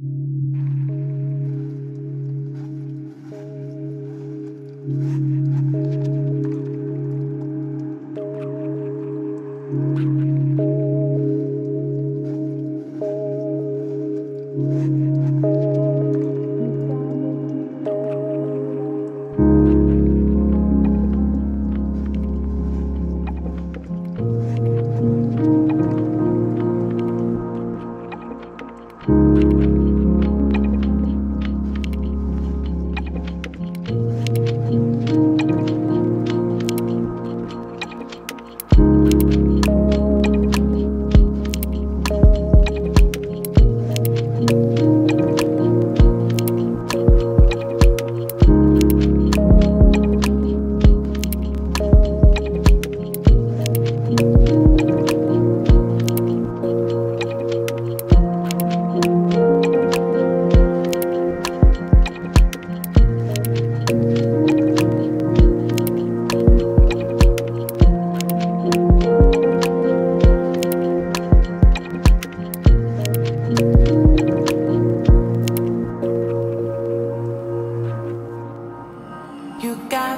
you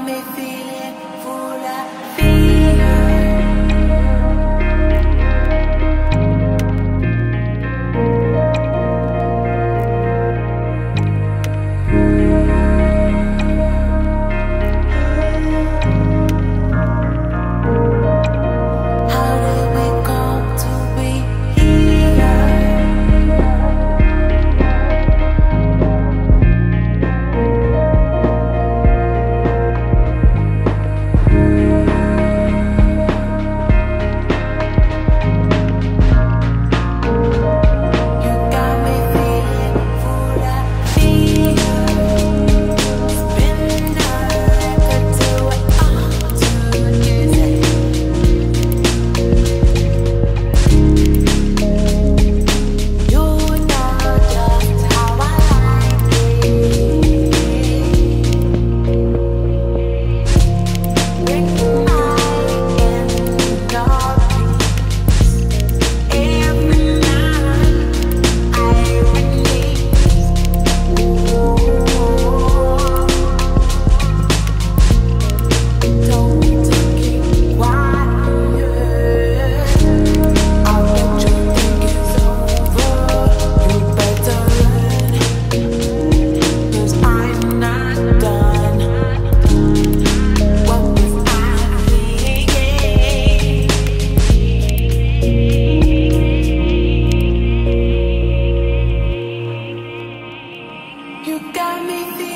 me feeling full of fear. Bye. got me